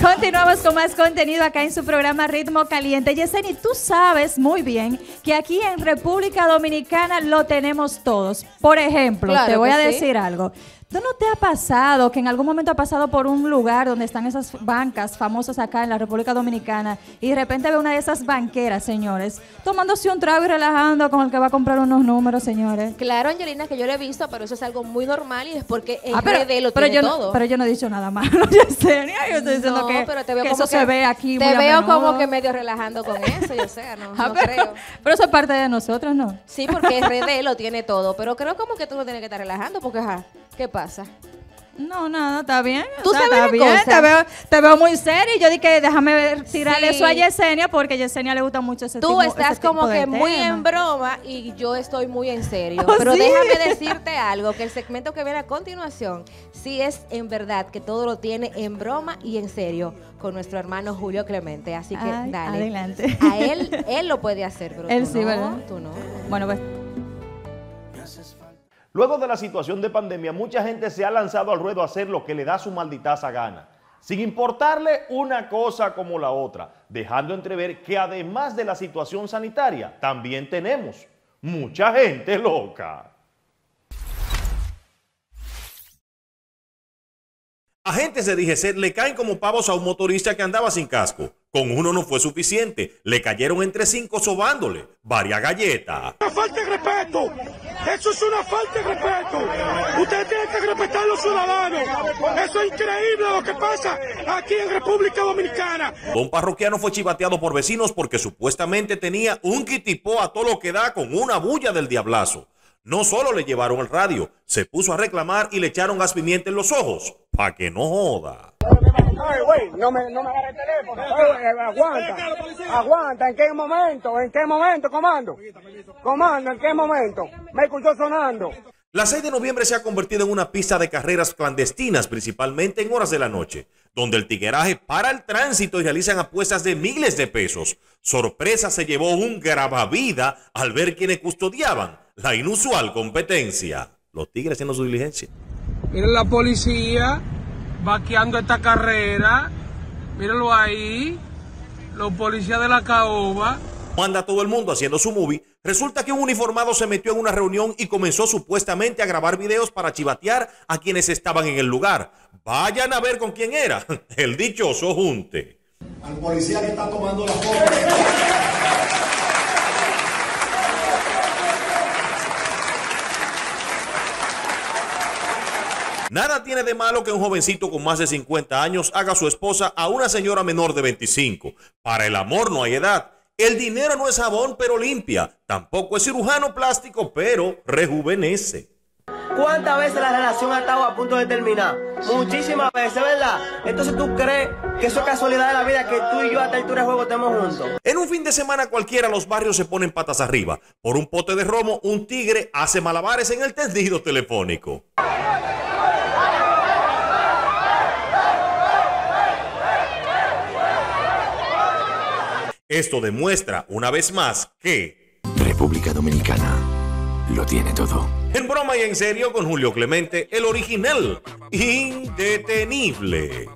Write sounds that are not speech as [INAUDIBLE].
Continuamos con más contenido acá en su programa Ritmo Caliente. Yeseni, tú sabes muy bien que aquí en República Dominicana lo tenemos todos. Por ejemplo, Claro te voy a sí. decir algo. ¿Tú no te ha pasado que en algún momento ha pasado por un lugar donde están esas bancas famosas acá en la República Dominicana y de repente ve una de esas banqueras, señores, tomándose un trago y relajando con el que va a comprar unos números, señores? Claro, Angelina, que yo lo he visto, pero eso es algo muy normal y es porque en Ah, pero, RD lo pero tiene yo no, todo. pero yo no he dicho nada malo, [LAUGHS] Yesenia. Yo estoy diciendo no, que, pero te veo que como eso se ve aquí Te muy veo como que medio relajando con eso, yo sé, no, [LAUGHS] Ah, no pero, creo. pero eso es parte de nosotros, ¿no? Sí, porque RD lo tiene todo, pero creo como que tú no tienes que estar relajando porque, ajá, ¿qué pasa? No, nada, está bien. ¿Tú o sea, sabes está bien. cosa? Te veo, te veo muy seria y yo dije, déjame ver, tirarle Sí. eso a Yesenia porque a Yesenia le gusta mucho ese Tú tipo- estás ese tipo como de que muy tema. en broma y yo estoy muy en serio. [LAUGHS] Oh, Pero sí. déjame decirte algo, que el segmento que viene a continuación sí es en verdad que todo lo tiene en broma y en serio con nuestro hermano Julio Clemente. Así que Ay, dale. adelante. A él, él lo puede hacer, pero [LAUGHS] Él tú sí, no, ¿verdad? tú no. Bueno, pues Luego de la situación de pandemia, mucha gente se ha lanzado al ruedo a hacer lo que le da su malditaza gana, sin importarle una cosa como la otra, dejando entrever que además de la situación sanitaria, también tenemos mucha gente loca. Agentes de DGC le caen como pavos a un motorista que andaba sin casco. Con uno no fue suficiente. Le cayeron entre cinco sobándole. Varias galletas. una falta de respeto. Eso es una falta de respeto. Ustedes tienen que respetar a los ciudadanos. Eso es increíble lo que pasa aquí en República Dominicana. Don parroquiano fue chivateado por vecinos porque supuestamente tenía un kitipó a todo lo que da con una bulla del diablazo. No solo le llevaron el radio, se puso a reclamar y le echaron gas pimienta en los ojos. Pa' que no joda. Ay, güey, no me, no me agarre el teléfono. Ay, güey, aguanta. Aguanta, ¿en qué momento? ¿En qué momento, comando? Comando, ¿en qué momento? Me escuchó sonando. La 6 de noviembre se ha convertido en una pista de carreras clandestinas, principalmente en horas de la noche, donde el tigueraje para el tránsito y realizan apuestas de miles de pesos. Sorpresa se llevó un grabavida al ver quienes custodiaban la inusual competencia. Los tigres haciendo su diligencia. Miren la policía vaqueando esta carrera. Mírenlo ahí. Los policías de la caoba. Manda todo el mundo haciendo su movie. Resulta que un uniformado se metió en una reunión y comenzó supuestamente a grabar videos para chivatear a quienes estaban en el lugar. Vayan a ver con quién era. [LAUGHS] El dichoso junte. al policía que está tomando la foto. Nada tiene de malo que un jovencito con más de 50 años haga su esposa a una señora menor de 25. Para el amor no hay edad. El dinero no es jabón, pero limpia. Tampoco es cirujano plástico, pero rejuvenece. ¿Cuántas veces la relación ha estado a punto de terminar? Muchísimas veces, ¿verdad? Entonces tú crees que eso es casualidad de la vida que tú y yo a esta altura de juego estemos juntos. En un fin de semana cualquiera los barrios se ponen patas arriba. Por un pote de romo, un tigre hace malabares en el tendido telefónico. Esto demuestra una vez más que República Dominicana lo tiene todo. En broma y en serio con Julio Clemente, el original, indetenible.